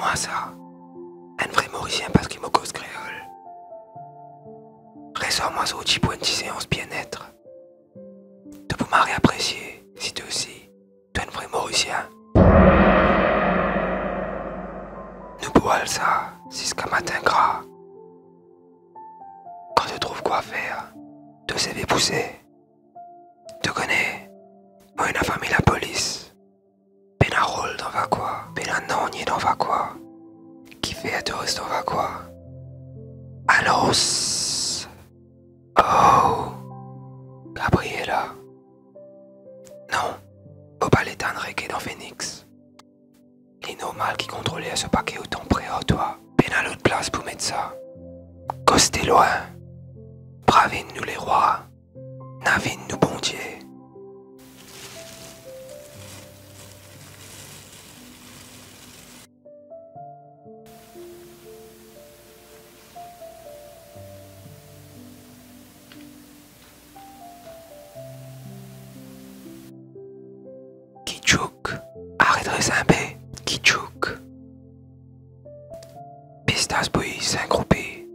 Moi ça. Un vrai Mauricien parce qu'il me cause créole. Ressors-moi sur de séance bien-être. Tu peux m'arrêter apprécier, si tu aussi, tu es un vrai Mauricien. Nous bois ça, si ce matin gras. Quand tu trouves quoi faire, te CV pousser. Tu connais, moi une famille la police. Pena dans va quoi, pena non dans va quoi? Qui fait à touriste dans va quoi? Allô Oh Gabriela Non, qui est dans Phoenix. Il est normal qui contrôlait ce paquet autant près à toi. Peine à l'autre place pour mettre ça. Costez loin. Bravine nous les rois. Navine nous bon Dieu. Kichouk, arrête de résimber, Kichouk. Pistas bouillie, cinq groupés.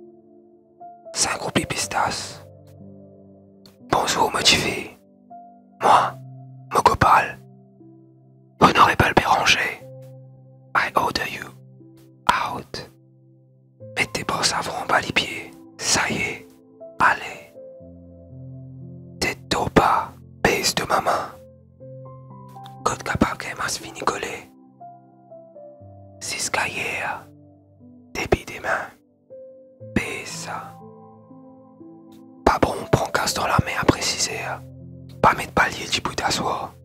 Cinq groupés pistas. Bonjour motivé. Moi, Mokopal. Honorable Béranger. I order you out. Mettez bosses avant en bas les pieds. Ça y est, allez. Tête au bas, baisse de ma main. Code capable qu'elle m'a fini collé. Six cahiers. Débit des mains. Baisse. Pas bon, prends casse dans la main à préciser. Pas mettre palier du bout d'asseoir.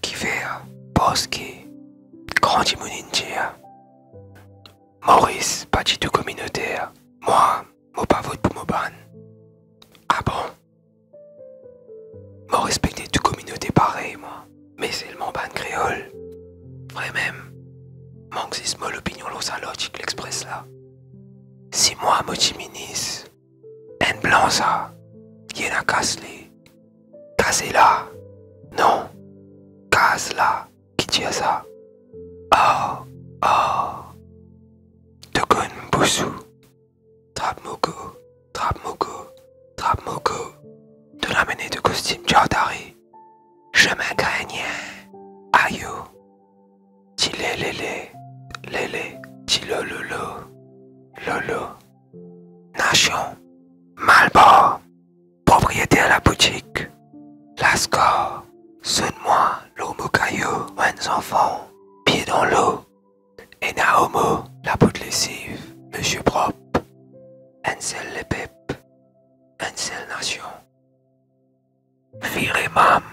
Qui fait Bosque. Grand immunité. Maurice, pas du tout Moi l'opinion logique l'express là. Si moi, Mochiminis, un blanc ça, y'en a. Casse là. Non. Casse là. Qui dit ça? Oh, oh. Tokon. Trap Moko. Trap Moko. Trap Moko. De l'amener de costume Jardari. Je me gagne. Aïe. Chile lélé. Chilo lolo. Lolo. Nation. Malbord. Propriété à la boutique. Lascor. Sonne-moi. L'homo caillou. Moins enfants. Pieds dans l'eau. Et Naomo. La peau de lessive. Monsieur propre. Ansel les pep. Ansel nation. Virez mam.